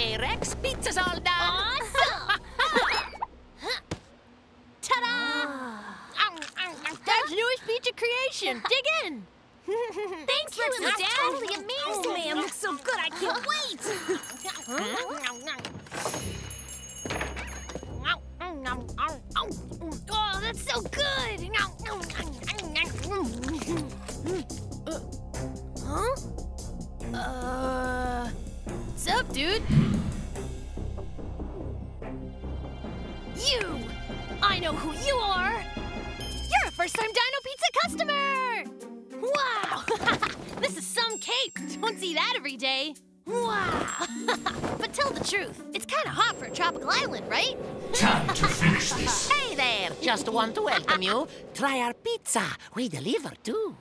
Okay, Rex, pizza's all done. Awesome! Ta-da! Dad's newest pizza creation. Dig in. Thanks, Rex and Dad. totally amazed. Oh, man, looks so good. I can't wait. Oh, that's so good. Huh? Uh, sup, dude? You! I know who you are! You're a first-time Dino Pizza customer! Wow! this is some cake! Don't see that every day. Wow! but tell the truth, it's kind of hot for a tropical island, right? Time to finish this. Hey there, just want to welcome you. Try our pizza. We deliver too.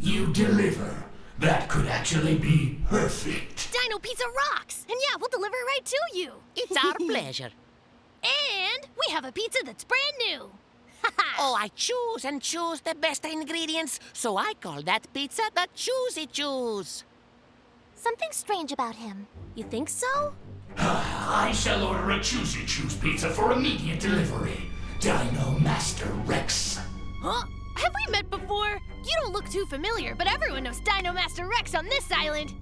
You deliver. That could actually be perfect. Dino Pizza rocks! And yeah, we'll deliver it right to you. It's our pleasure. And we have a pizza that's brand new. Oh, I choose and choose the best ingredients, so I call that pizza the Choosy Choose. Something strange about him. You think so? I shall order a Choosy Choose pizza for immediate delivery. Dino Master Rex. Huh? Have we met before? You don't look too familiar, but everyone knows Dino Master Rex on this island.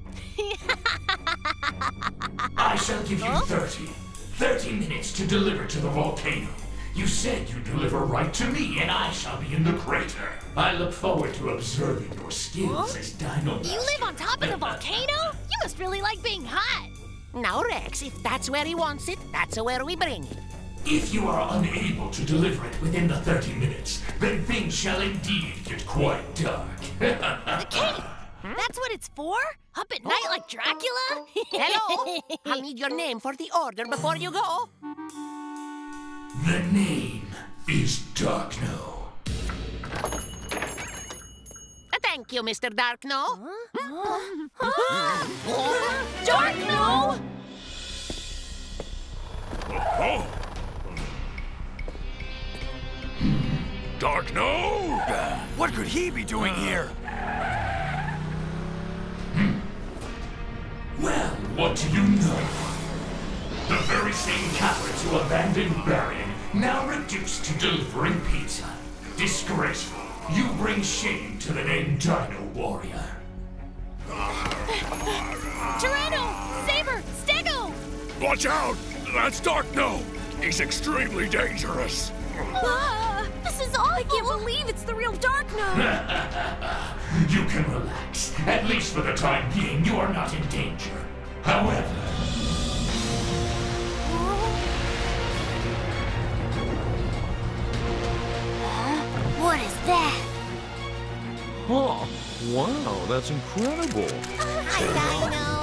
I shall give you 30. 30 minutes to deliver to the volcano. You said you'd deliver right to me, and I shall be in the crater. I look forward to observing your skills Huh? as Dino Master. You live on top of the volcano? You must really like being hot. Now, Rex, if that's where he wants it, that's where we bring it. If you are unable to deliver it within the 30 minutes, then things shall indeed get quite dark. The cake! That's what it's for? Up at night like Dracula? Hello? I'll need your name for the order before you go. the name is Darkno. Uh, Thank you, Mr. Darkno. Darkno! Darkno! What could he be doing here? Well, what do you know? The very same cowards who abandoned Barian, now reduced to delivering pizza. Disgraceful. You bring shame to the name Dino Warrior. Tyranno! Saber! Stego! Watch out! That's Darkno! He's extremely dangerous. Ah, this is awful. I can't believe it's the real Dark Darkno. You can relax. At least for the time being, you are not in danger. However, what is that? Oh, wow, that's incredible. Hi, Dino.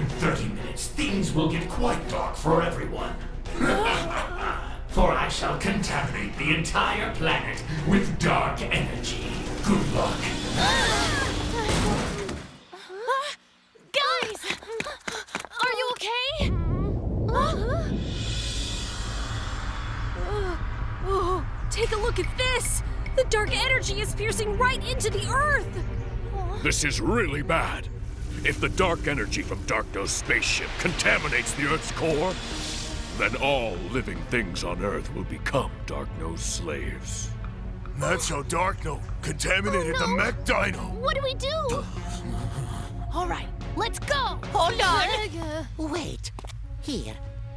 The pizza within 30 minutes, things will get quite dark for everyone. for I shall contaminate the entire planet with dark energy. Good luck. Guys! Are you okay? Oh, take a look at this! The dark energy is piercing right into the Earth! This is really bad. If the dark energy from Darkno's spaceship contaminates the Earth's core, then all living things on Earth will become Darkno's slaves. That's how Darkno contaminated Oh, no. Mech Dino. What do we do? All right, let's go. Hold on. Wait. Here.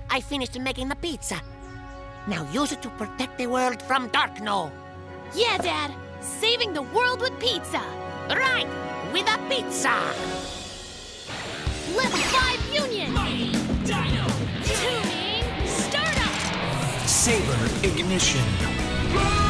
I finished making the pizza. Now use it to protect the world from Darkno. Yeah, Dad. Saving the world with pizza. Right, with a pizza. Level 5 Union. Mighty Dino! Tuning startup. Saber Ignition.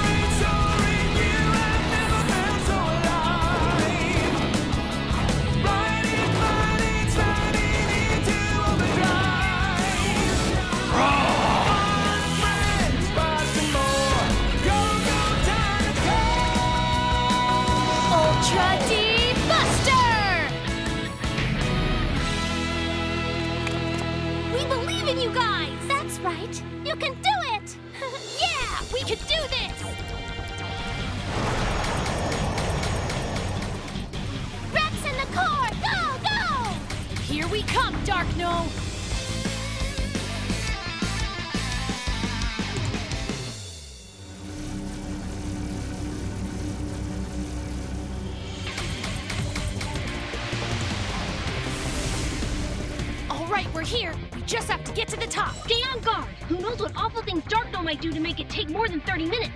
Can do this! Rex in the core! Go, go! Here we come, Darkno! All right, we're here. We just have to get to the top. Stay on guard. Who knows what awful things Might do to make it take more than 30 minutes?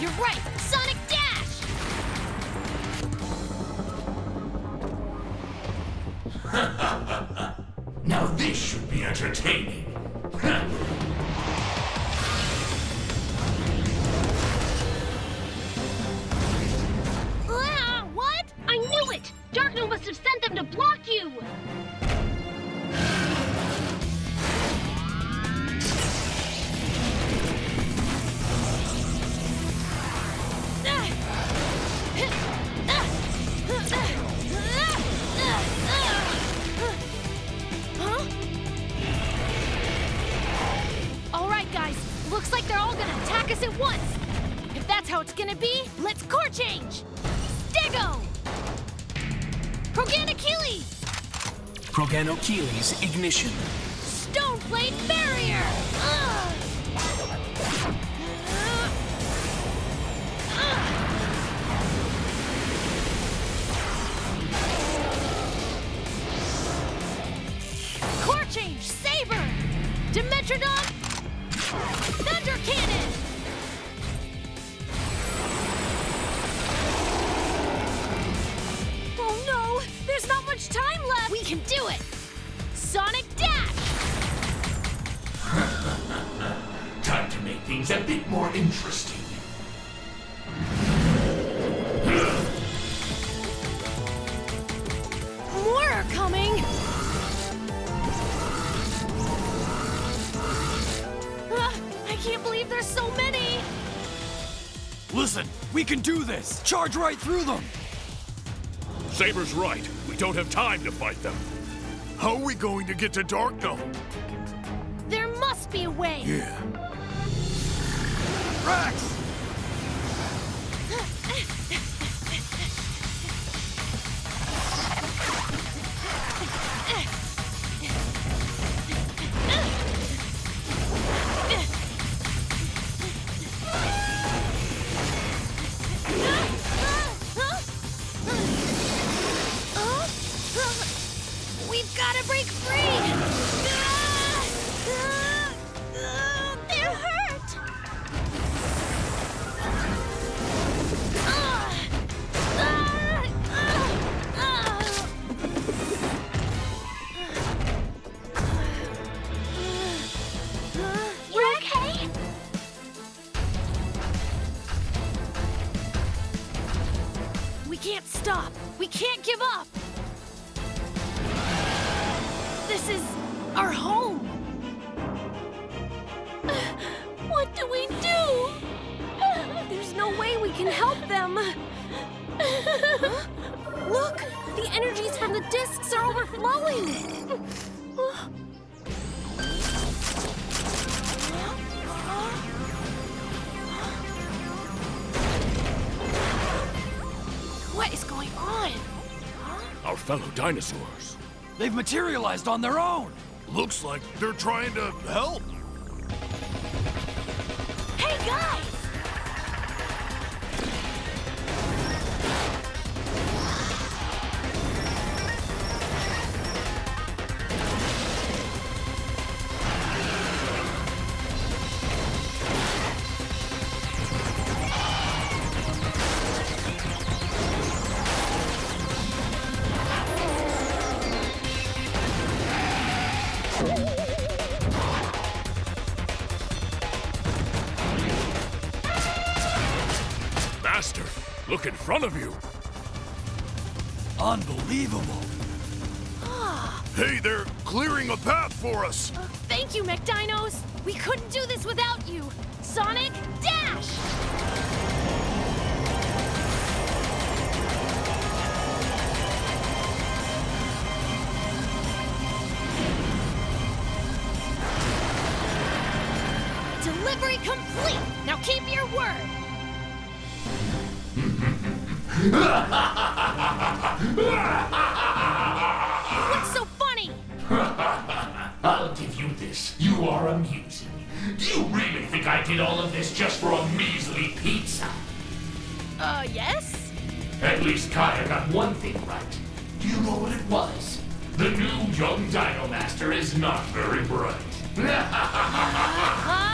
You're right, Sonic Dash! Now this should be entertaining. Proganochelys ignition. Charge right through them. Saber's right. We don't have time to fight them. How are we going to get to Darkno? Dinosaurs. They've materialized on their own. Looks like they're trying to help. What's so funny? I'll give you this. You are amusing. Do you really think I did all of this just for a measly pizza? Uh, yes? At least Kaya got one thing right. Do you know what it was? The new young Dino Master is not very bright.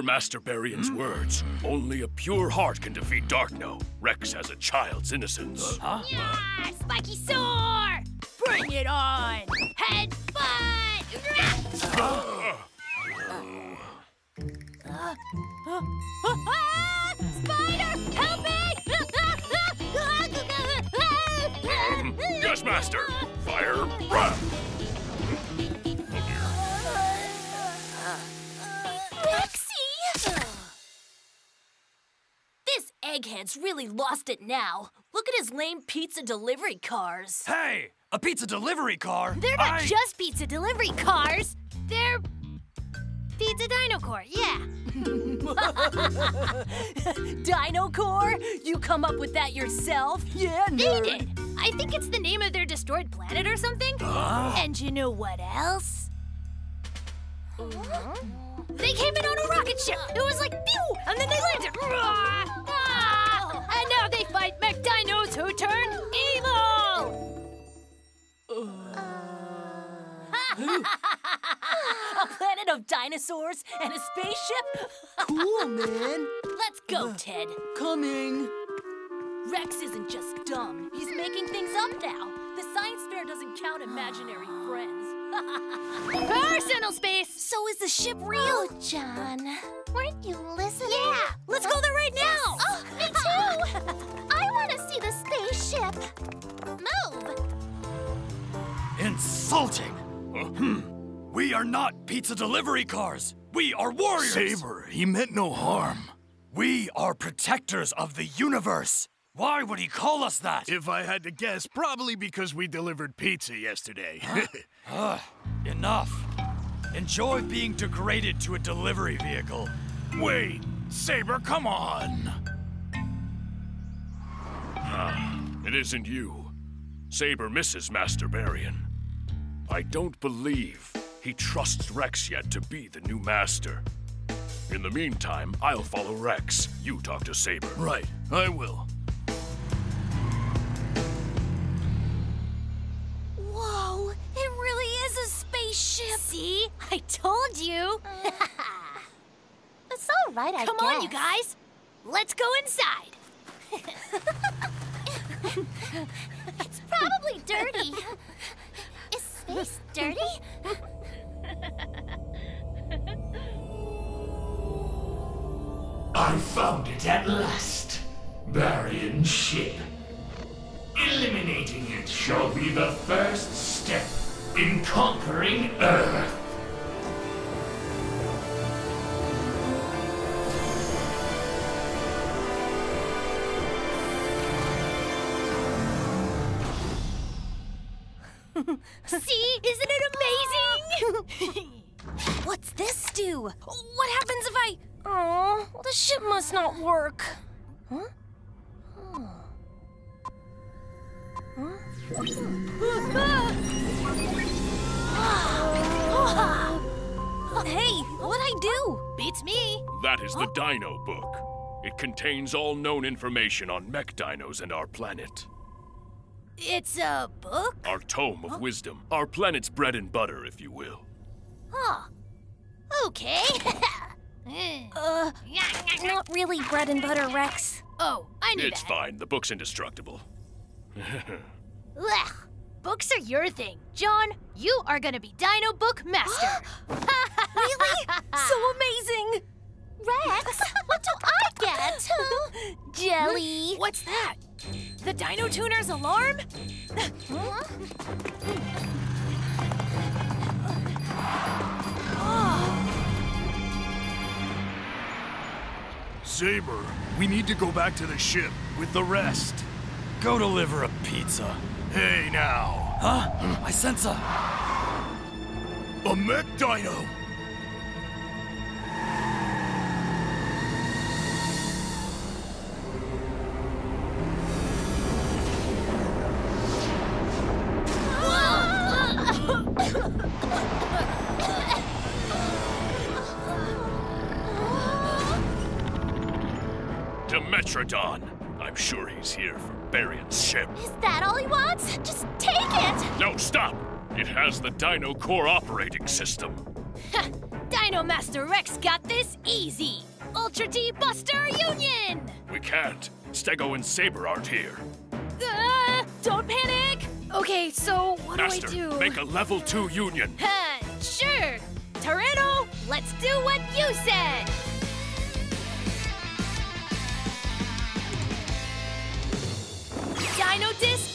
Remember Master Barian's hmm. words. Only a pure heart can defeat Darkno. Rex has a child's innocence. Yeah, Spiky Soar! Bring it on! Head butt! Spider, help me! Yes, Master. Fire breath. Egghead's really lost it now. Look at his lame pizza delivery cars. Hey, a pizza delivery car? They're not I- just pizza delivery cars. They're Pizza Dinocore, yeah. Dinocore? You come up with that yourself? Yeah, They did. I think it's the name of their destroyed planet or something. And you know what else? They came in on a rocket ship. It was like pew, and then they landed. Dinosaurs and a spaceship? Cool, man. Let's go, Ted. Coming. Rex isn't just dumb. He's making things up now. The science fair doesn't count imaginary friends. Personal space! So is the ship real? Oh, John. Weren't you listening? Yeah! Let's go there right now! Oh, me too! I want to see the spaceship. Move! Insulting! Hmm. We are not pizza delivery cars. We are warriors. Saber, he meant no harm. We are protectors of the universe. Why would he call us that? If I had to guess, probably because we delivered pizza yesterday. Ugh, enough. Enjoy being degraded to a delivery vehicle. Wait, Saber, come on. Ah, it isn't you. Saber misses Master Barian. I don't believe he trusts Rex yet to be the new master. In the meantime, I'll follow Rex. You talk to Saber. Right, I will. Whoa, it really is a spaceship. See? I told you. It's all right, I Come guess. on, you guys. Let's go inside. It's probably dirty. Is space dirty? I found it at last. Barian ship. Eliminating it shall be the first step in conquering Earth. See? Isn't it amazing? What's this do? What happens if I. Oh, the ship must not work. Huh? Huh? hey, what'd I do? Beats me. That is the Dino Book. It contains all known information on mech dinos and our planet. It's a book? Our tome of wisdom. Our planet's bread and butter, if you will. Huh. Okay. Uh, not really bread and butter, Rex. oh, I knew It's that. fine. The book's indestructible. Ugh. Books are your thing. John, you are gonna be Dino Book Master. Really? so amazing! Rex, what do I get? Jelly. What's that? The Dino Tuner's alarm? Saber, we need to go back to the ship with the rest. Go deliver a pizza. Hey now. Huh? I sense a... A mech dino! Ship. Is that all he wants? Just take it! No, stop! It has the Dino Core operating system. Dino Master Rex got this easy. Ultra D Buster Union! We can't. Stego and Saber aren't here. Uh, don't panic! Okay, so what Master, do I do? make a level 2 union. Uh, sure. Tyranno, let's do what you said. Dino Disco!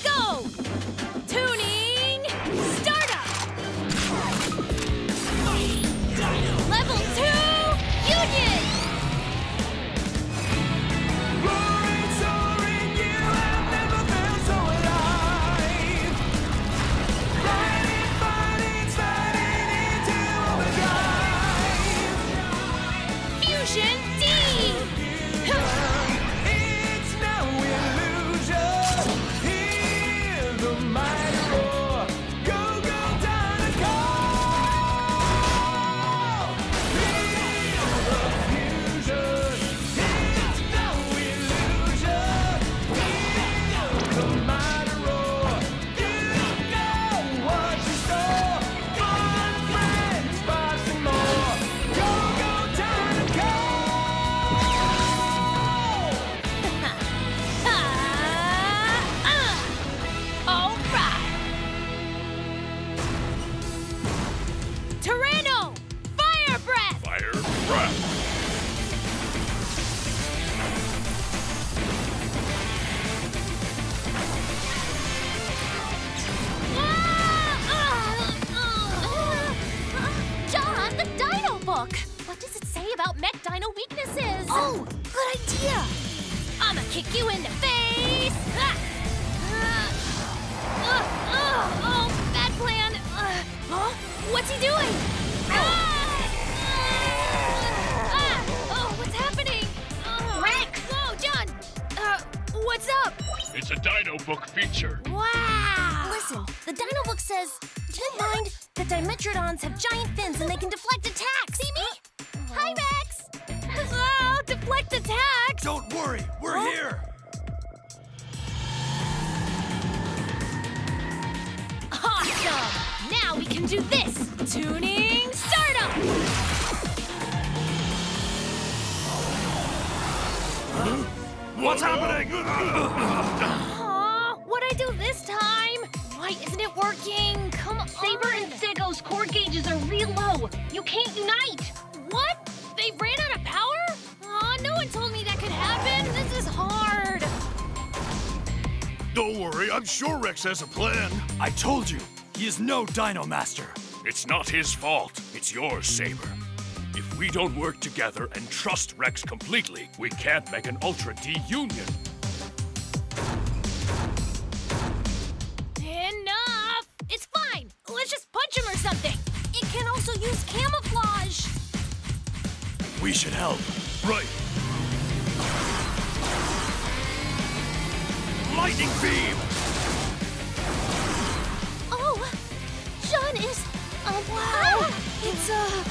Can do this! Tuning startup! What's happening? Aw, what'd I do this time? Why isn't it working? Come on! Saber and Stego's core gauges are real low. You can't unite. What? They ran out of power? Aw, no one told me that could happen. This is hard. Don't worry, I'm sure Rex has a plan. I told you, he is no Dino Master. It's not his fault. It's yours, Saber. If we don't work together and trust Rex completely, we can't make an Ultra D union. Enough! It's fine. Let's just punch him or something. It can also use camouflage. We should help. Right. Lightning beam! Is. Wow. It's uh.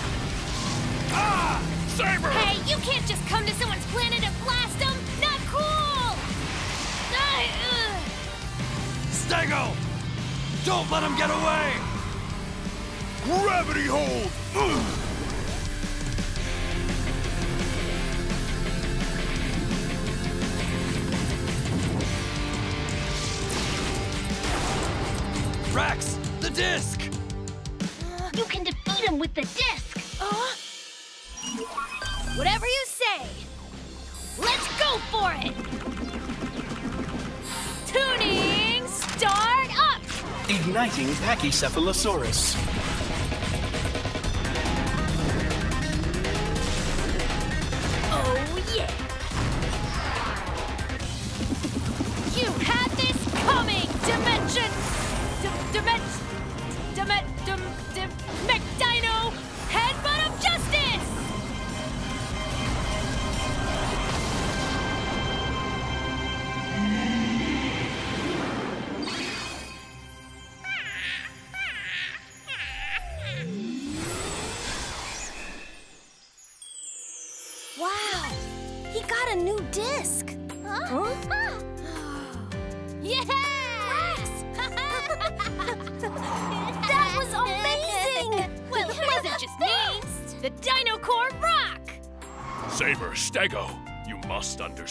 Ah! Saber! Hey, you can't just come to someone's planet and blast them. Not cool. I, uh, Stego! Don't let him get away! Gravity hold! Ugh. You can defeat him with the disc! Uh? Whatever you say, let's go for it! Tuning start up! Igniting Pachycephalosaurus.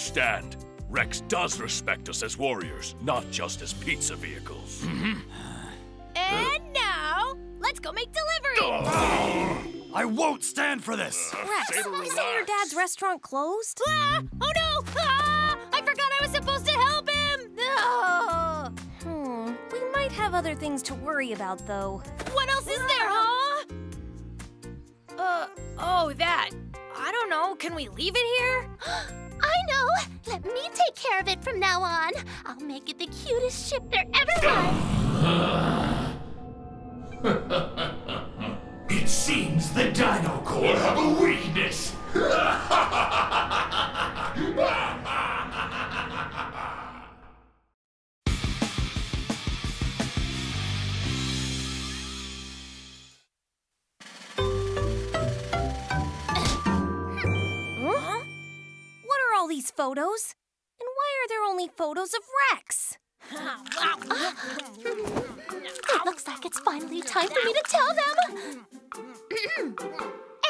Understand. Rex does respect us as warriors, not just as pizza vehicles. And now, let's go make delivery! I won't stand for this! Rex, Saber, isn't your dad's restaurant closed? Ah! Oh no! Ah! I forgot I was supposed to help him! Oh! Hmm. We might have other things to worry about, though. What else is there, huh? Uh, oh, that. I don't know. Can we leave it here? I know! Let me take care of it from now on. I'll make it the cutest ship there ever was. It seems the Dino Core have a weakness. these photos? And why are there only photos of Rex? It looks like it's finally time for me to tell them.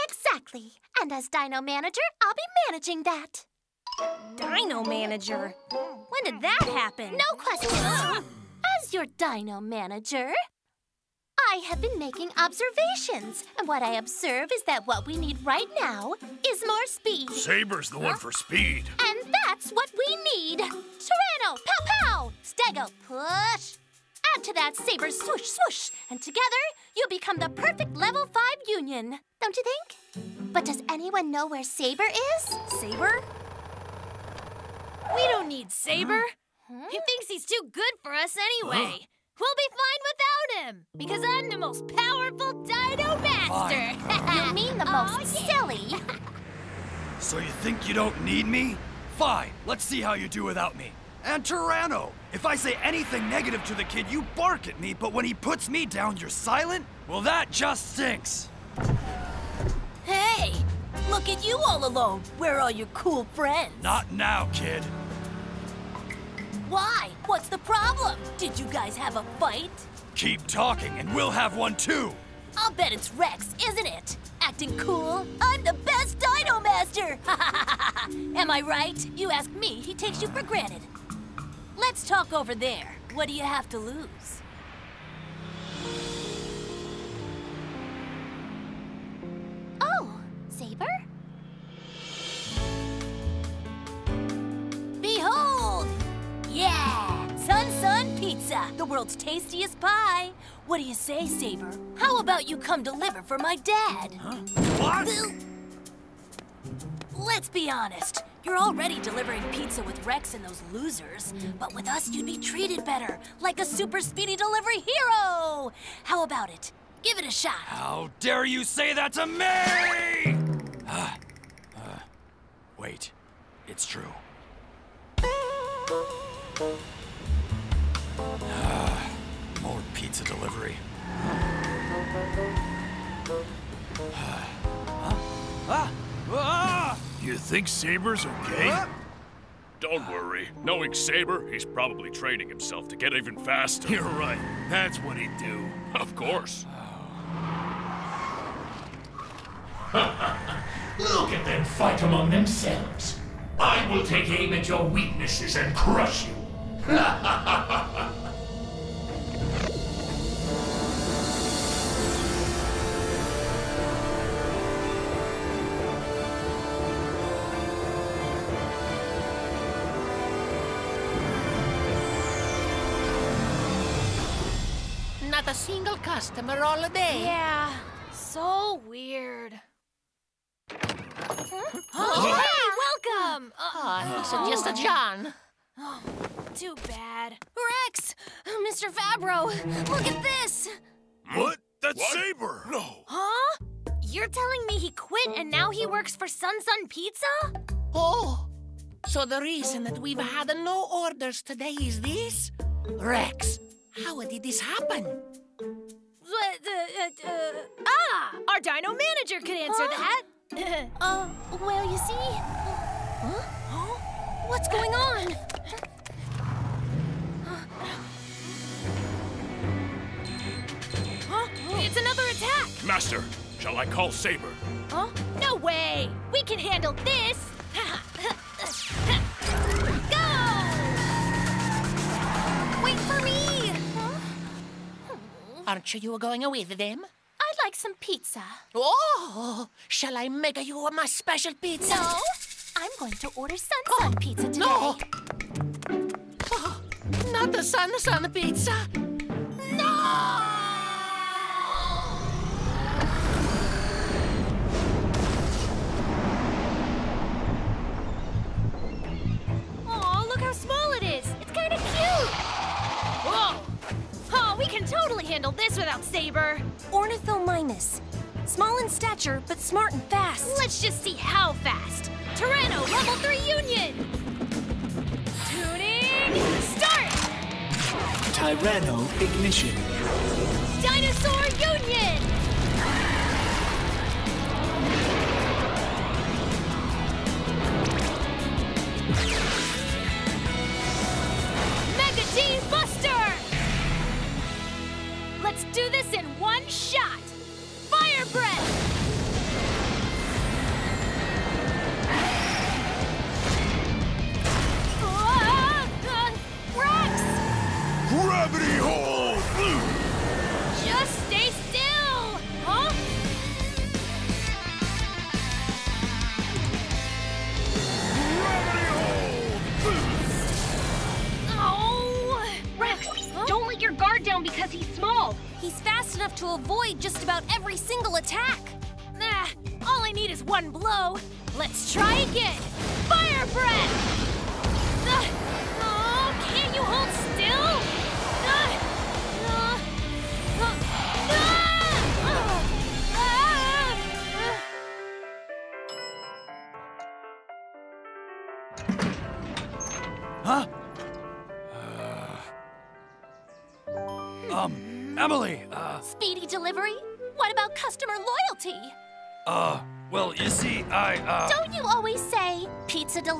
exactly. And as Dino Manager, I'll be managing that. Dino Manager. When did that happen? No questions. As your Dino Manager, I have been making observations. And what I observe is that what we need right now is more speed. Saber's the one for speed. And that's what we need. Tyranno, pow pow. Stego, push. Add to that Saber swoosh swoosh. And together, you become the perfect level 5 union. Don't you think? But does anyone know where Saber is? Saber? We don't need Saber. He thinks he's too good for us anyway. We'll be fine without him because I'm the most powerful Dino Master. You mean the most Oh, silly. So you think you don't need me? Fine, let's see how you do without me. And Tyranno, if I say anything negative to the kid, you bark at me, but when he puts me down, you're silent? Well, that just stinks. Hey! Look at you all alone. Where are your cool friends? Not now, kid. Why? What's the problem? Did you guys have a fight? Keep talking, and we'll have one too. I'll bet it's Rex, isn't it? Acting cool? I'm the best Dino Master! Am I right? You ask me, he takes you for granted. Let's talk over there. What do you have to lose? Oh, Saber? Behold! Yeah! Sun Sun Pizza, the world's tastiest pie. What do you say, Saber? How about you come deliver for my dad? What? Let's be honest. You're already delivering pizza with Rex and those losers. But with us, you'd be treated better, like a super speedy delivery hero. How about it? Give it a shot. How dare you say that to me? Ah, uh, wait, it's true. Ah, more pizza delivery. Ah, ah, ah! You think Saber's okay? Don't worry. Knowing Saber, he's probably training himself to get even faster. You're right. That's what he'd do. Of course. Look at them fight among themselves. I will take aim at your weaknesses and crush you. Not a single customer all day. Yeah, so weird. Huh? Oh, hey, welcome! Uh, ah, uh oh, he's just a oh. John. Oh too bad. Rex! Mr. Fabro, look at this! What? That's Saber! No. Huh? You're telling me he quit and now he works for Sun Sun Pizza? Oh, so the reason that we've had no orders today is this? Rex, how did this happen? What, uh, uh, uh, ah, our Dino manager could answer that. Uh, well, you see... Huh? Huh? What's going on? It's another attack. Master, shall I call Saber? Huh? No way! We can handle this! Go! Wait for me! Aren't you going away with them? I'd like some pizza. Oh, shall I make you my special pizza? No, I'm going to order Sun Sun oh, Pizza today. No. Oh, not the Sun Sun pizza. Aw, kinda cute! Whoa! Oh, we can totally handle this without Saber! Ornithomimus. Small in stature, but smart and fast. Let's just see how fast! Tyranno, level 3 Union! Tuning, start! Tyranno Ignition. Dinosaur Union! Do this in one shot! Fire Breath!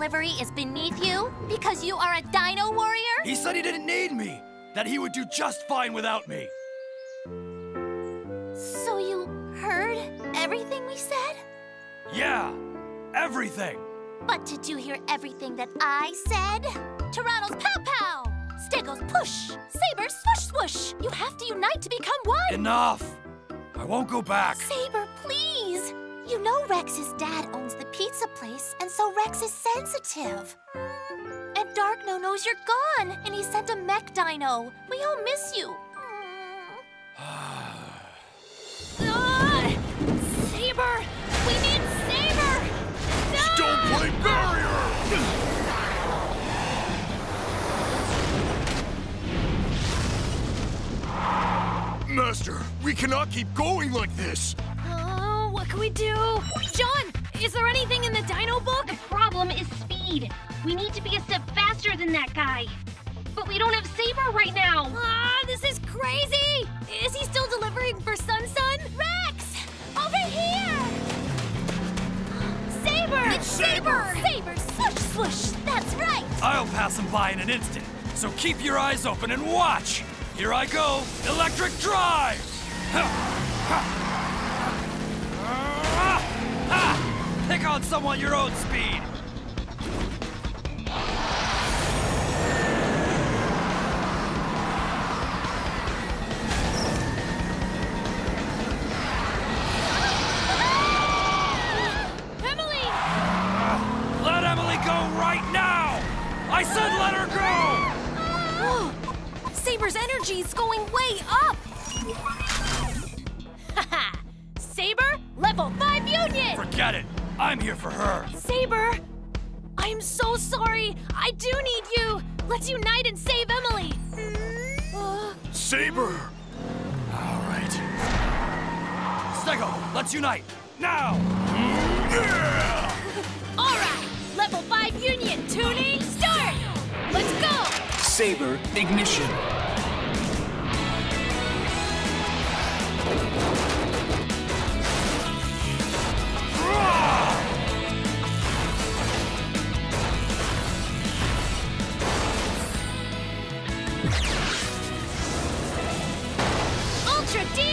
Delivery is beneath you because you are a dino warrior? He said he didn't need me, that he would do just fine without me. So you heard everything we said? Yeah, everything. But did you hear everything that I said? Tyranno's pow pow! Stegos push! Saber swoosh swoosh! You have to unite to become one! Enough! I won't go back. Saber, please! You know Rex's dad owns the pizza place, and so Rex is sensitive. And Darkno knows you're gone, and he sent a mech dino. We all miss you. Ah! Saber! We need Saber! No! Don't play barrier! Master, we cannot keep going like this. What can we do? John, is there anything in the dino book? The problem is speed. We need to be a step faster than that guy. But we don't have Saber right now. Ah, this is crazy! Is he still delivering for Sun Sun? Rex! Over here! Saber! It's Saber! Saber swoosh swoosh! That's right! I'll pass him by in an instant, so keep your eyes open and watch. Here I go, electric drive! Ha! Ha! Pick on someone your own speed. Emily! Ah, let Emily go right now! I said let her go! Saber's energy is going way up! Saber, level 5 Union! Forget it. I'm here for her. Saber! I'm so sorry! I do need you! Let's unite and save Emily! Uh, Saber! All right. Stego, let's unite. Now! Yeah! Alright! Level 5 Union, tuning, start! Let's go! Saber ignition. Ultra D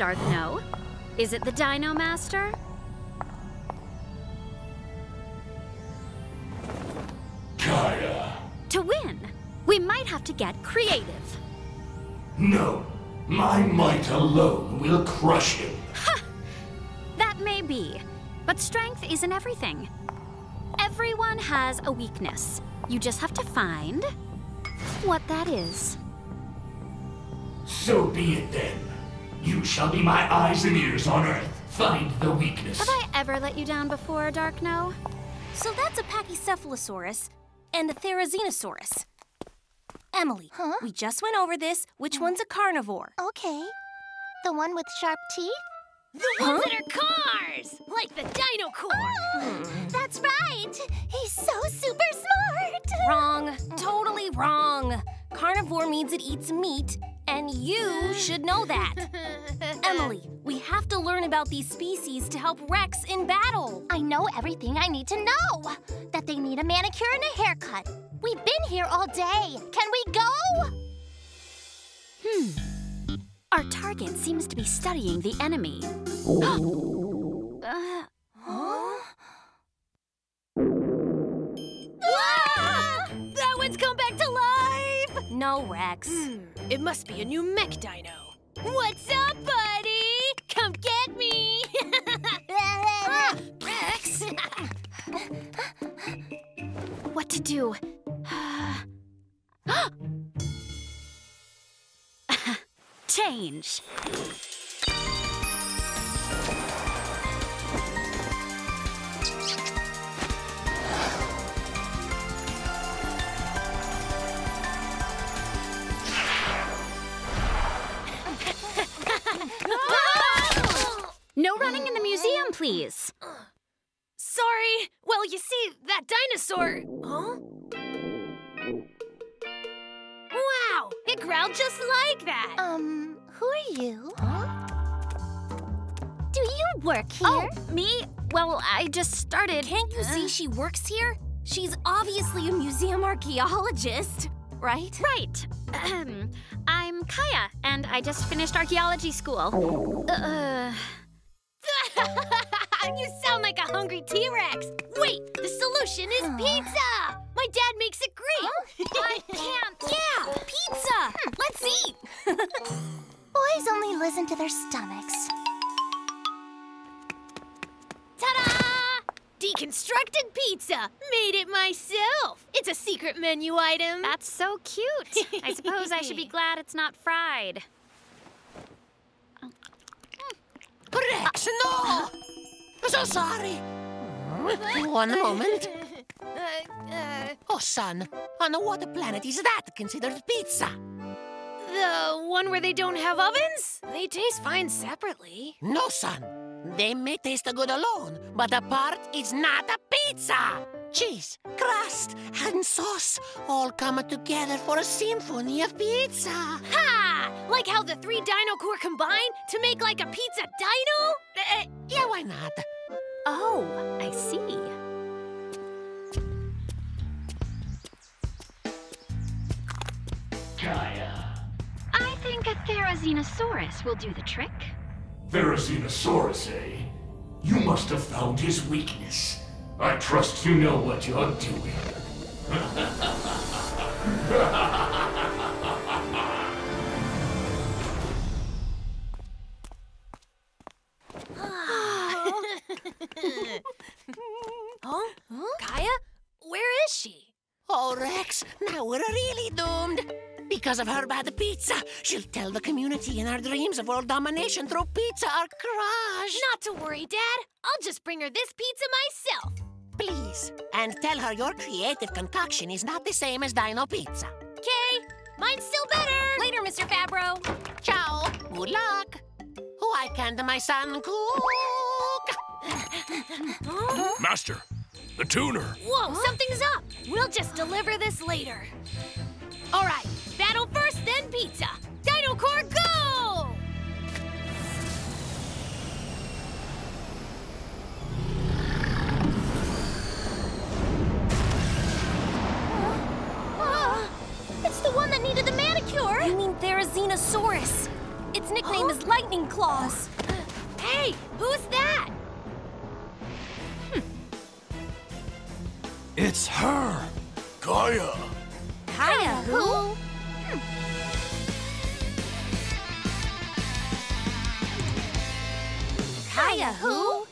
vexed, Darkno. Is it the Dino Master? Kaya! To win, we might have to get creative. No! My might alone will crush him! Ha! That may be, but strength isn't everything. Everyone has a weakness. You just have to find what that is. So be it then. You shall be my eyes and ears on Earth. Find the weakness. Have I ever let you down before, Darkno? So that's a Pachycephalosaurus and a Therizinosaurus. Emily, huh? we just went over this. Which hmm. one's a carnivore? Okay. The one with sharp teeth? The ones that are cars! Like the Dino Core! Oh, that's right! He's so super smart! Wrong. Totally wrong. Carnivore means it eats meat, and you should know that. Emily, we have to learn about these species to help Rex in battle. I know everything I need to know. That they need a manicure and a haircut. We've been here all day. Can we go? Hmm. Our target seems to be studying the enemy. uh, Ah! No, Rex. Hmm, it must be a new mech dino. What's up, buddy? Come get me! Ah, Rex! what to do? change. No running in the museum, please. Sorry. Well, you see, that dinosaur. Huh? Wow, it growled just like that. Um, who are you? Huh? Do you work here? Oh, me? Well, I just started. Can't you see she works here? She's obviously a museum archaeologist, right? Right. I'm Kaya, and I just finished archaeology school. Uh, you sound like a hungry T-Rex. Wait, the solution is pizza. My dad makes it great. Oh, I can't. Yeah, pizza! Hmm. Let's eat! Boys only listen to their stomachs. Ta-da! Deconstructed pizza. Made it myself. It's a secret menu item. That's so cute. I suppose I should be glad it's not fried. Rex, no! So sorry. One moment. Oh, son, on what planet is that considered pizza? The one where they don't have ovens? They taste fine separately. No, son. They may taste good alone, but apart, it's not a pizza. Cheese, crust, and sauce all come together for a symphony of pizza. Ha! Like how the three Dino Core combine to make like a pizza dino? Uh, yeah, why not? Oh, I see. Kaya. Think a Therizinosaurus will do the trick. Therizinosaurus, eh? You must have found his weakness. I trust you know what you're doing. Because of her bad pizza, she'll tell the community in our dreams of world domination through pizza are crushed. Not to worry, Dad. I'll just bring her this pizza myself. Please, and tell her your creative concoction is not the same as Dino Pizza. Okay, mine's still better. Later, Mr. Fabro. Ciao, good luck. Why can't my son cook? Master, the tuner. Whoa, something's up. We'll just deliver this later. All right, battle first, then pizza. Dino Core, go! Ah, it's the one that needed the manicure. You mean Therizinosaurus. Its nickname is Lightning Claws. Hey, who's that? It's her! Kaya. Kaya, who? Hmm. Kaya, who?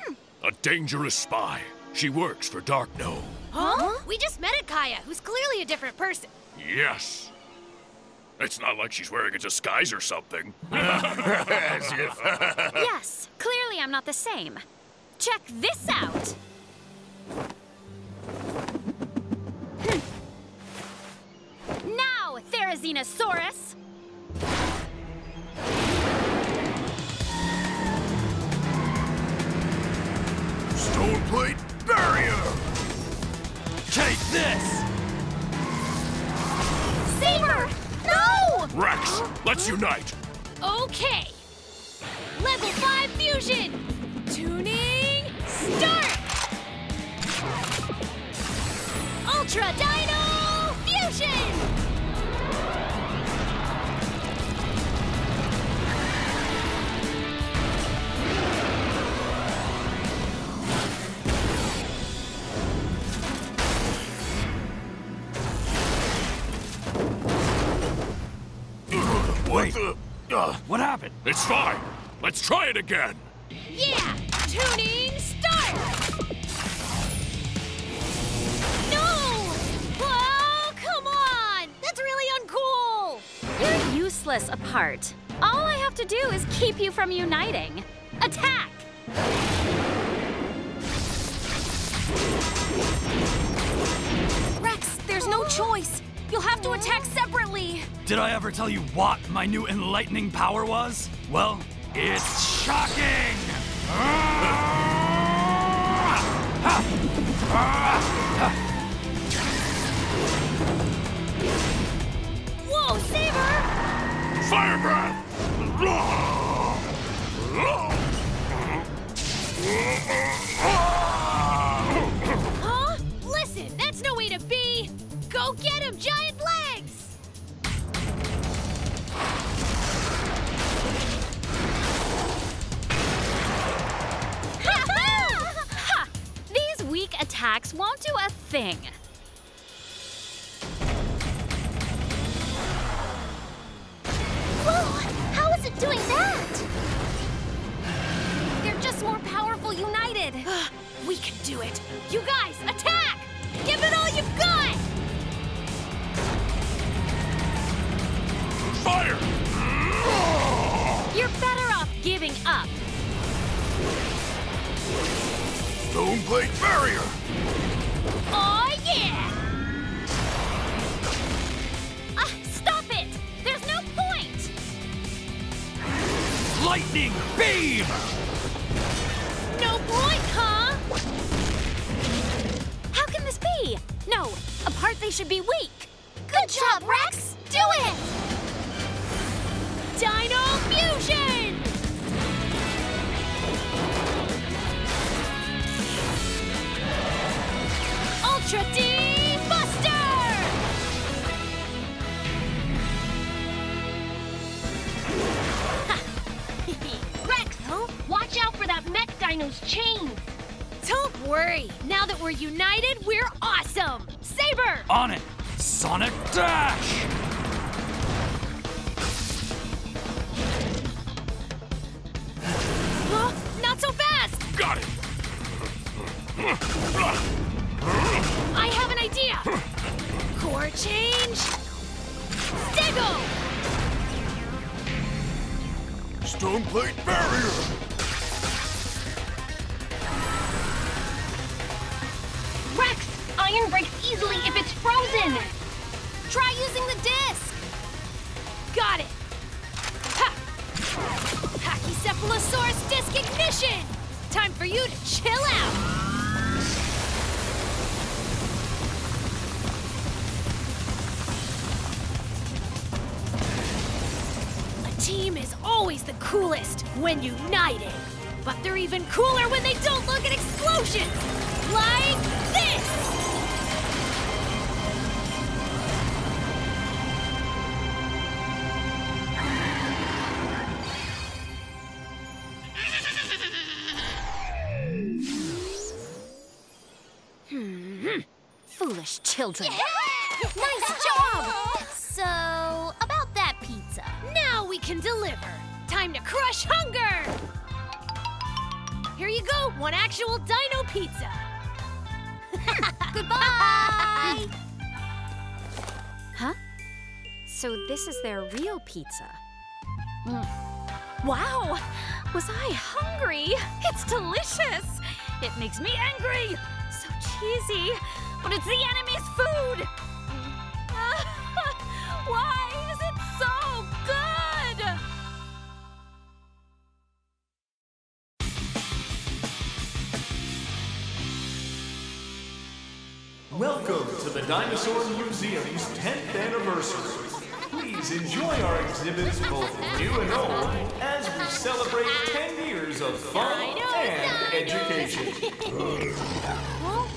Hmm. A dangerous spy. She works for Dark Darkno. Huh? We just met a Kaya, who's clearly a different person. Yes. It's not like she's wearing a disguise or something. As if. Yes, clearly I'm not the same. Check this out. Therizinosaurus! Stone plate barrier. Take this! Saber! No! Rex, let's unite. Okay. Level 5 fusion! Tuning, start! Ultra Dino Fusion! Happened? it's fine. Let's try it again. Yeah! Tuning, start! No! Whoa, come on! That's really uncool! You're useless apart. All I have to do is keep you from uniting. Attack! Rex, there's no choice. You'll have to attack separately. Did I ever tell you what my new enlightening power was? Well, it's shocking! Whoa, Saber! Fire breath! Weak attacks won't do a thing. Whoa! How is it doing that? They're just more powerful united. we can do it. You guys, attack! Give it all you've got! Fire! You're better off giving up. Stone plate barrier! Oh, yeah! Ah, stop it! There's no point! Lightning beam! No point, huh? How can this be? No, apart they should be weak. Good job, Rex! Do it! Dino Fusion! Ultra D Buster! Rex, watch out for that mech dino's chains. Don't worry. Now that we're united, we're awesome. Saber! On it! Sonic Dash! Huh? Not so fast! Got it! I have an idea! Core change! Stego! Stone plate barrier! Rex, iron breaks easily if it's frozen. Try using the disc! Got it! Ha! Pachycephalosaurus disc ignition! Time for you to chill out! Always the coolest when united. But they're even cooler when they don't look at explosions! Like this! Hmm, foolish children. Nice job! we can deliver. Time to crush hunger! Here you go, one actual dino pizza. Goodbye! Huh? So this is their real pizza. Mm. Wow! Was I hungry? It's delicious! It makes me angry! So cheesy! But it's the enemy's food! Dinosaur Museum's 10th anniversary. Please enjoy our exhibits, both new and old, as we celebrate 10 years of fun and education.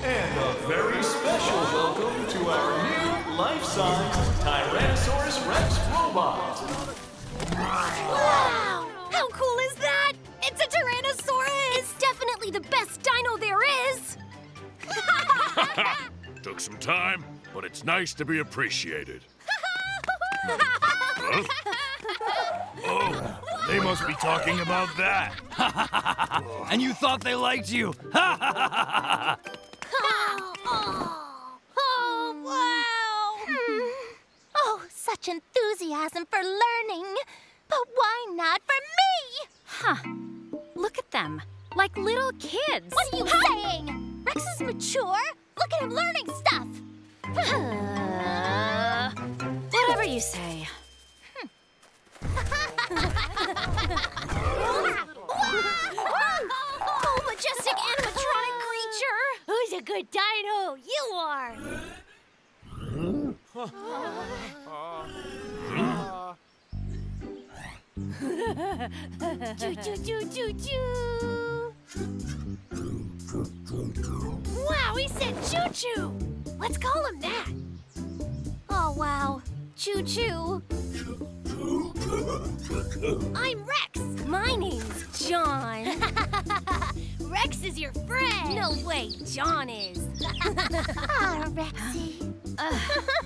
And a very special welcome to our new life-size Tyrannosaurus Rex robot. Wow! How cool is that? It's a Tyrannosaurus! It's definitely the best dino there is! Took some time, but it's nice to be appreciated. Huh? Oh, they must be talking about that. and you thought they liked you! oh, wow! Hmm. Oh, such enthusiasm for learning. But why not for me? Huh. Look at them. Like little kids. What are you saying? Rex is mature. Look at him learning stuff. Uh, whatever you say. oh, majestic animatronic creature! Who's a good dino? You are! choo choo choo choo choo! Wow, he said choo choo! Let's call him that! Oh, wow. Choo choo. I'm Rex! My name's John. Rex is your friend! No way, John is. ah, Rexy. He's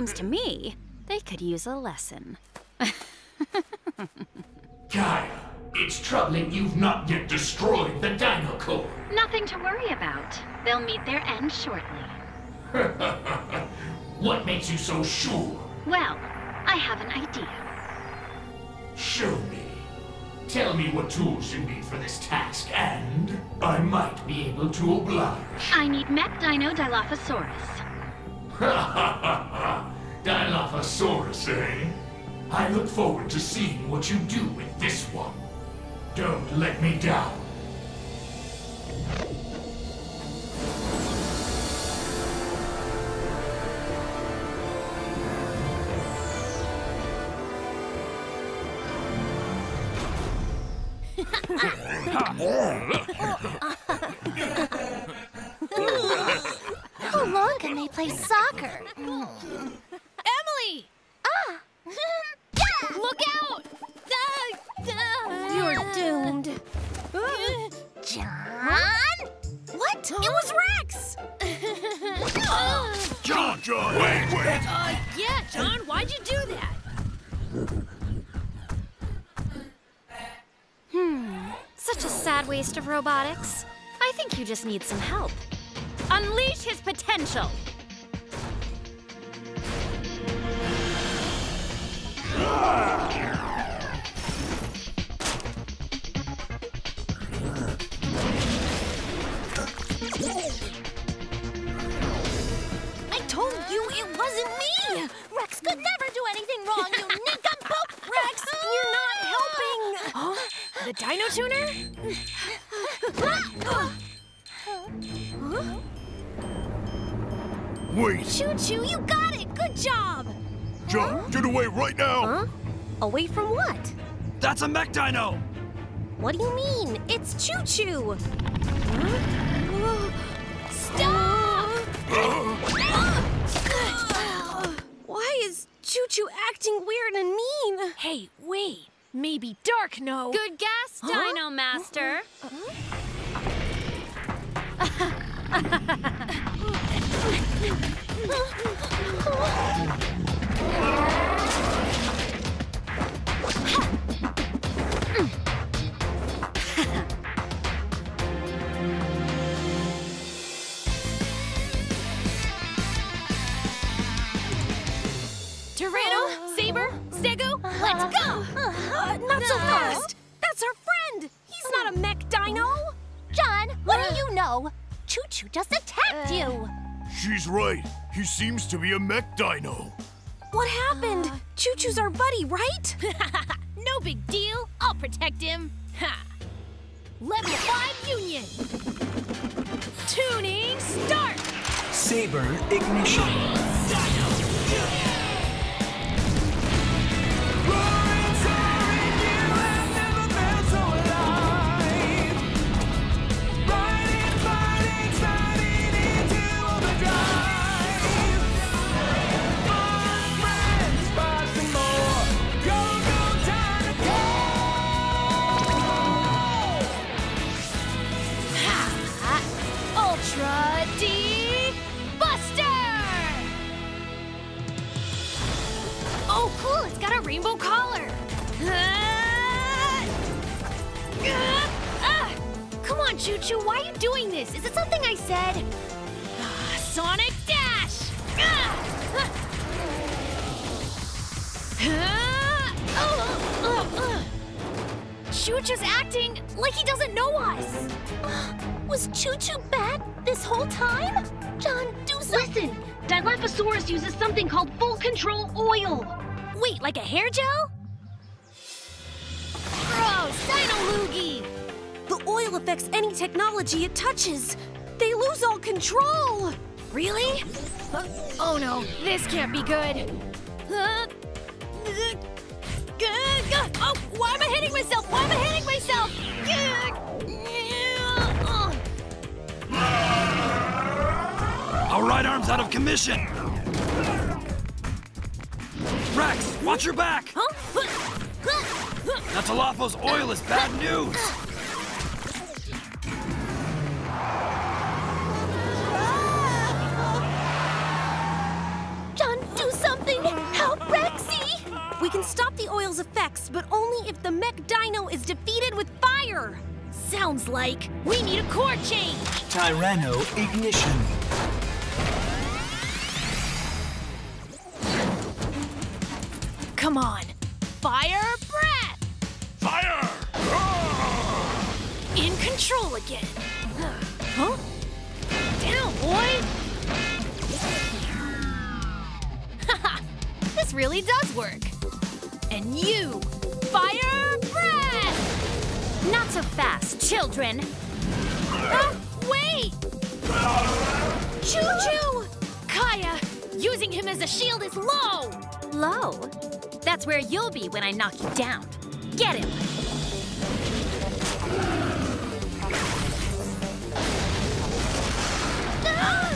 seems to me they could use a lesson. Kaya, it's troubling you've not yet destroyed the Dino Core. Nothing to worry about. They'll meet their end shortly. what makes you so sure? Well, I have an idea. Show me. Tell me what tools you need for this task, and I might be able to oblige. I need Mech Dino Dilophosaurus. Dilophosaurus, eh? I look forward to seeing what you do with this one. Don't let me down. Play? Emily! Ah! Look out! You're doomed. John? What? It was Rex! John, John, wait, wait. Uh, yeah, John, why'd you do that? Hmm. Such a sad waste of robotics. I think you just need some help. Unleash his potential! Dino! What do you mean? It's Choo Choo! Tyranno, Saber, Stego, let's go! Uh, not so fast! That's our friend! He's not a mech dino! John, what do you know? Choo Choo just attacked you! She's right. He seems to be a mech dino. What happened? Choo Choo's our buddy, right? no big deal. I'll protect him. Ha! Level 5 Union. Tuning start. Saber ignition. Ultra rainbow collar. Come on, Choo Choo, why are you doing this? Is it something I said? Sonic Dash! Ah! Choo Choo's acting like he doesn't know us. Was Choo Choo bad this whole time? John, do something. Listen, Dilophosaurus uses something called full control oil. Wait, like a hair gel? Gross, Dino Loogie! The oil affects any technology it touches. They lose all control. Really? Uh, oh no, this can't be good. Uh, oh, why am I hitting myself? Why am I hitting myself? Our right arm's out of commission. Rex, watch your back. That Dilopho's oil is bad news. John, do something. Help Rexy. We can stop the oil's effects, but only if the mech dino is defeated with fire. Sounds like we need a core change. Tyranno ignition. Come on, fire breath. Fire! In control again. Huh? Down, boy! Haha, this really does work. And you, fire breath! Not so fast, children. Ah, wait! Choo-choo! Kaya, using him as a shield is low! Low. That's where you'll be when I knock you down. Get him! Ah!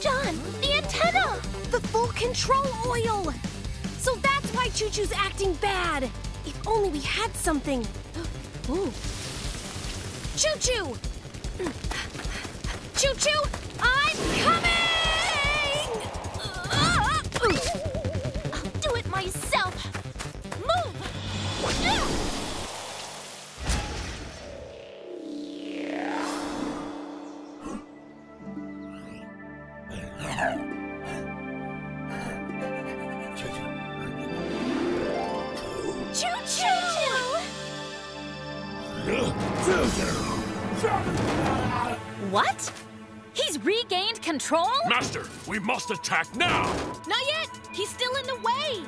John, the antenna. The full control oil. So that's why Choo Choo's acting bad. If only we had something. Ooh. Choo Choo! Choo Choo, I'm coming! Must attack now! Not yet! He's still in the way!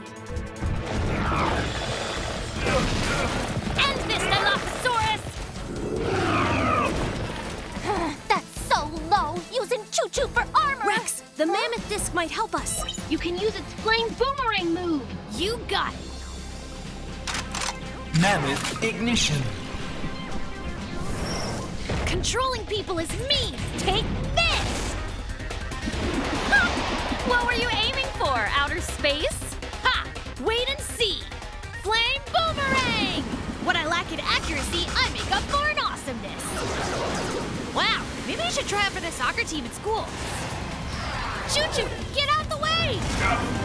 End this, Dilophosaurus! That's so low, using Choo Choo for armor! Rex, the mammoth disc might help us. You can use its flame boomerang move. You got it! Mammoth ignition. Controlling people is me! Take What were you aiming for? Outer space? Ha! Wait and see! Flame boomerang! What I lack in accuracy, I make up for in awesomeness! Wow, maybe I should try out for the soccer team at school. Choo-choo, get out the way!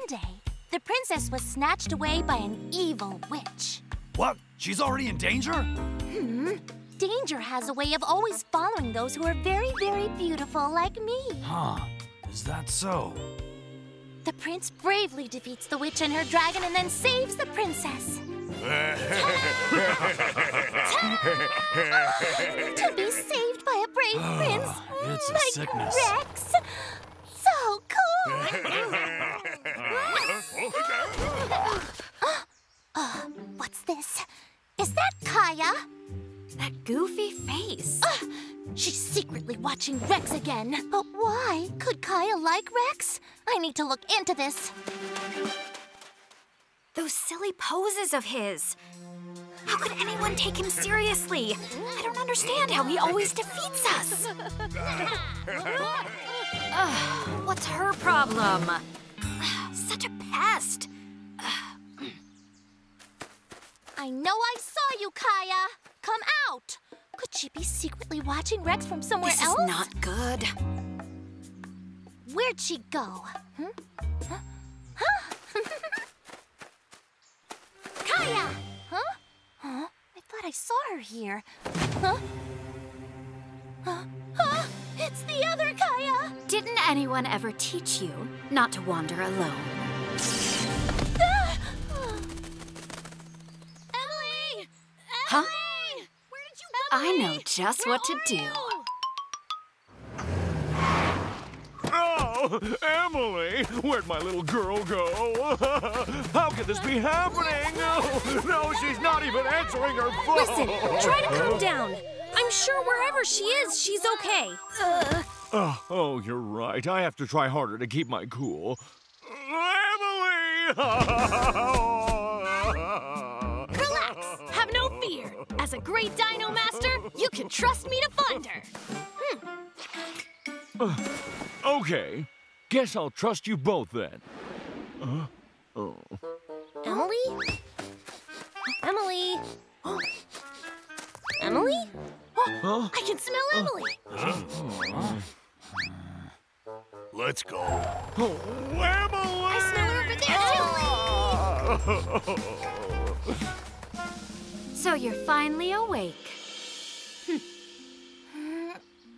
One day, the princess was snatched away by an evil witch. What? She's already in danger? Hmm. Danger has a way of always following those who are very, very beautiful like me. Huh. Is that so? The prince bravely defeats the witch and her dragon and then saves the princess. to be saved by a brave prince It's a like sickness. Rex. So cool. Uh, what's this? Is that Kaya? That goofy face. Uh, she's secretly watching Rex again. But why? Could Kaya like Rex? I need to look into this. Those silly poses of his. How could anyone take him seriously? I don't understand how he always defeats us. Ugh, what's her problem? Pest. I know I saw you, Kaya. Come out. Could she be secretly watching Rex from somewhere This else? is not good. Where'd she go? Hmm? Huh? Huh? Kaya! Huh? Huh? I thought I saw her here. Huh? Huh? Huh? It's the other Kaya! Didn't anyone ever teach you not to wander alone? Emily! Huh? Where did you I know just what to do. Oh, Emily! Where'd my little girl go? How could this be happening? No, no, she's not even answering her phone. Listen, try to calm down. I'm sure wherever she is, she's okay. Uh, Oh, oh, you're right. I have to try harder to keep my cool. Emily! Relax! Have no fear! As a great Dino Master, you can trust me to find her! okay, guess I'll trust you both then. Uh, oh. Emily? Emily? Emily? Huh? I can smell Emily! Let's go. Oh, Emily! I smell her over there, too! So you're finally awake.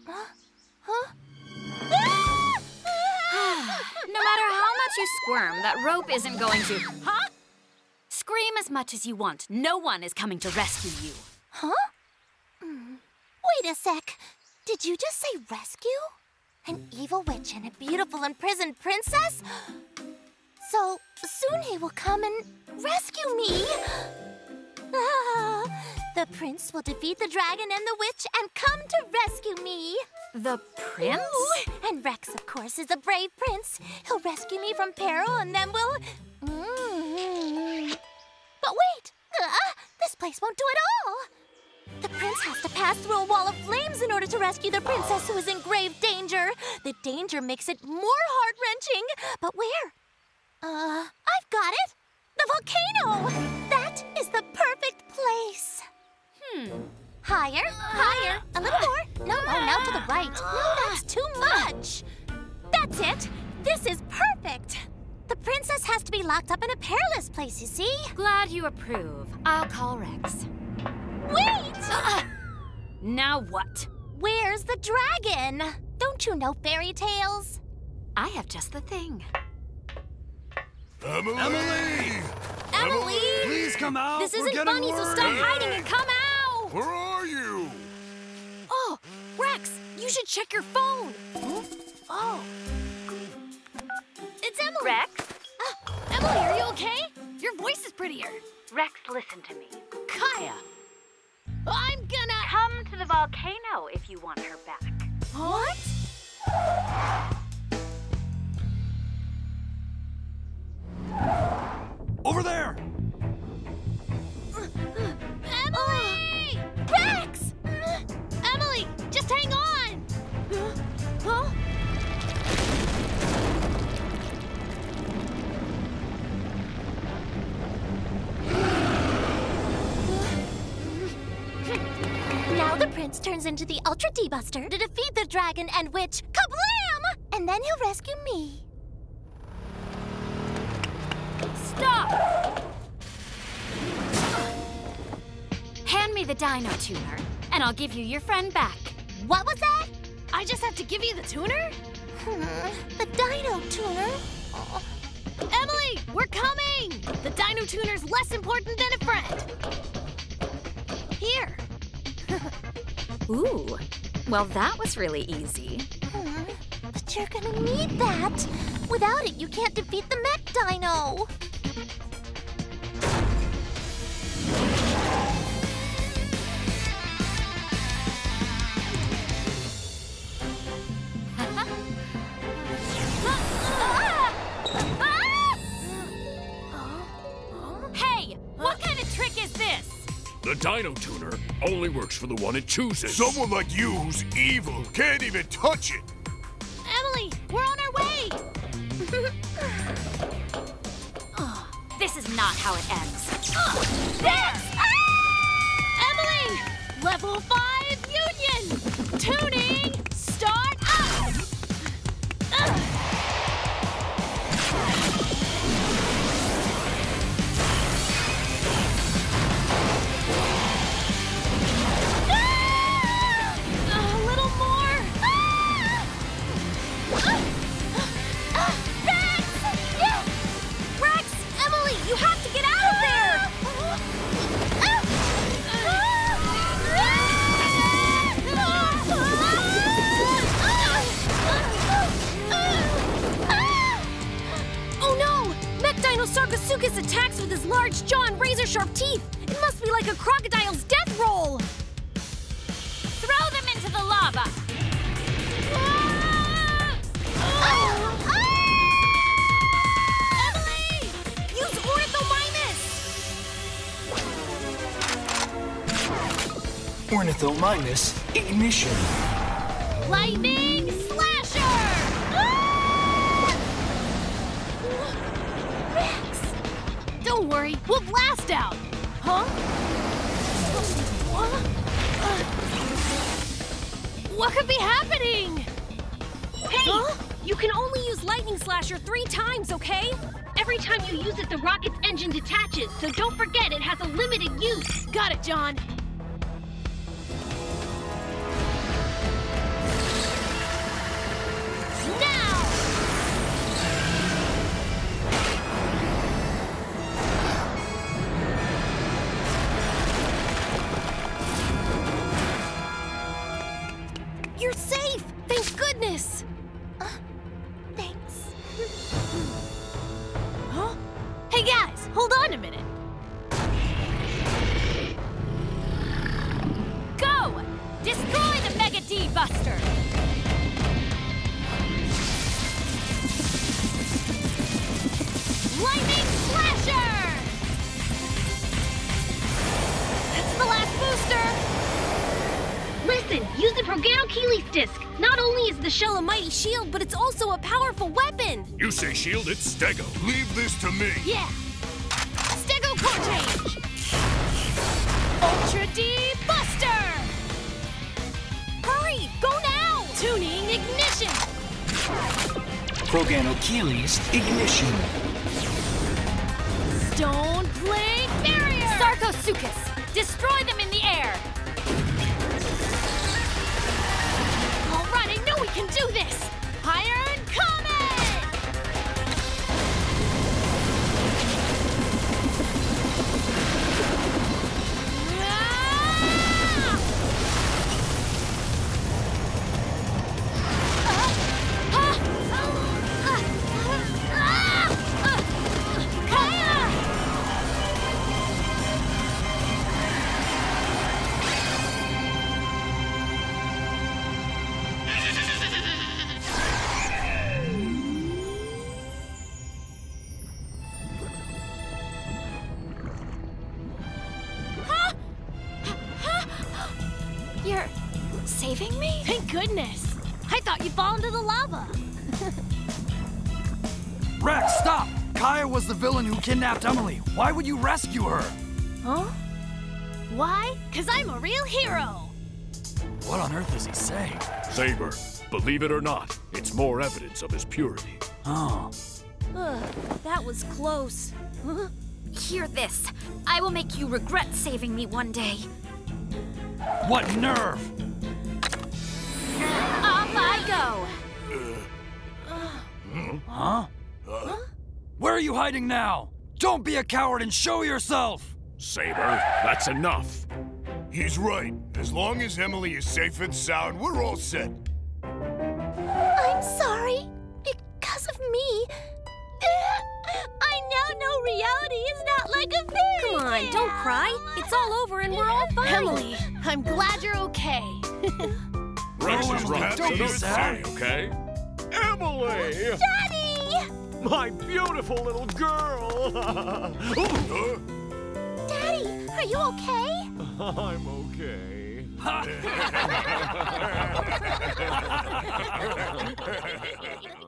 huh huh no matter how much you squirm, that rope isn't going to. Huh? Scream as much as you want. No one is coming to rescue you. Huh? Hmm. Wait a sec. Did you just say rescue? An evil witch and a beautiful imprisoned princess? So soon he will come and rescue me. Ah, the prince will defeat the dragon and the witch and come to rescue me. The prince? Ooh, and Rex, of course, is a brave prince. He'll rescue me from peril and then we'll. Mm. But wait! Ah, this place won't do it all! The prince has to pass through a wall of flames in order to rescue the princess who is in grave danger. The danger makes it more heart wrenching. But where? Uh, I've got it! The volcano! That is the perfect place. Hmm. Higher, higher, a little more. No, no, now to the right. No, that's too much. That's it. This is perfect. The princess has to be locked up in a perilous place, you see? Glad you approve. I'll call Rex. Wait! Now what? Where's the dragon? Don't you know fairy tales? I have just the thing. Emily! Emily! Emily! Please come out! This isn't getting funny, so stop hiding and come out! Where are you? Oh, Rex, you should check your phone. Oh. It's Emily. Rex? Ah, Emily, are you okay? Your voice is prettier. Rex, listen to me. Kaya. I'm gonna. Come to the volcano if you want her back. What? Over there! Turns into the Ultra D-Buster to defeat the dragon and witch, kablam! And then he'll rescue me. Stop! Hand me the Dino Tuner, and I'll give you your friend back. What was that? I just have to give you the tuner? Hmm, the Dino Tuner? Oh. Emily, we're coming! The Dino Tuner's less important than a friend. Here. Ooh, well, that was really easy. But you're gonna need that. Without it, you can't defeat the Mech Dino. Only works for the one it chooses. Someone like you who's evil can't even touch it. Emily, we're on our way! Oh, this is not how it ends. Oh, there! Ah! Emily! Level 5 Union! Tuning! Start Dino attacks with his large jaw and razor sharp teeth. It must be like a crocodile's death roll. Throw them into the lava. Ah! Ah! Ah! Emily! Use! Ornithomimus ignition. Lightning Don't worry, we'll blast out! Huh? What could be happening? Hey! You can only use Lightning Slasher three times, okay? Every time you use it, the rocket's engine detaches, so don't forget it has a limited use. Got it, John. Kidnapped Emily. Why would you rescue her? Huh? Why? Cause I'm a real hero! What on earth is he saying? Saber, believe it or not, it's more evidence of his purity. Oh. Ugh, that was close. Huh? Hear this. I will make you regret saving me one day. What nerve! Off I go. Uh, hmm? uh, huh? Where are you hiding now? Don't be a coward and show yourself! Saber, that's enough. He's right. As long as Emily is safe and sound, we're all set. I'm sorry. Because of me. I now know reality is not like a fairy Come on, don't cry. It's all over and we're all fine. Emily, I'm glad you're okay. Rex is Emily, right. don't be don't sad. okay? Emily! Daddy! My beautiful little girl! Daddy, are you okay? I'm okay.